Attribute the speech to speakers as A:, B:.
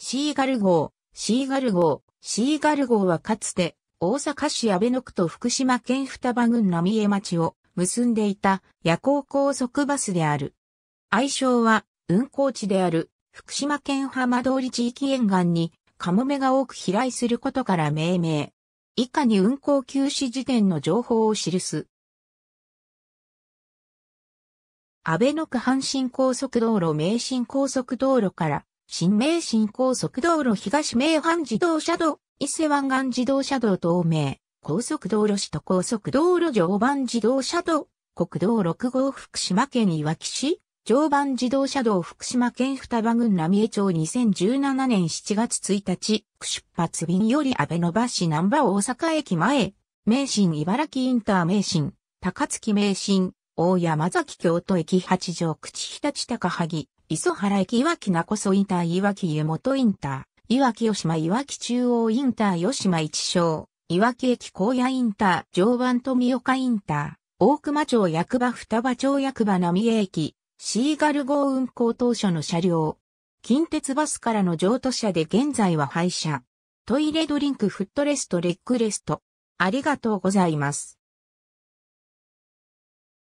A: シーガル号、シーガル号、シーガル号はかつて大阪市阿倍野区と福島県双葉郡浪江町を結んでいた夜行高速バスである。愛称は運行地である福島県浜通り地域沿岸にカモメが多く飛来することから命名。以下に運行休止時点の情報を記す。安倍の区阪神高速道路名神高速道路から新名神高速道路東名阪自動車道伊勢湾岸自動車道東名高速道路首都高速道路常磐自動車道国道6号福島県いわき市常磐自動車道福島県双葉郡浪江町2017年7月1日、出発便より安倍の橋南波大阪駅前、名神茨城インター名神、高槻名神、大山崎京都駅八条口日立高萩、磯原駅岩木名こそインター岩木湯本インター、岩木吉島岩木中央インター吉島一章、岩木駅高野インター、常磐富岡インター、大熊町役場双葉町役場浪江駅、シーガル号運行当初の車両。近鉄バスからの譲渡車で現在は廃車。トイレドリンクフットレストレッグレスト。ありがとうございます。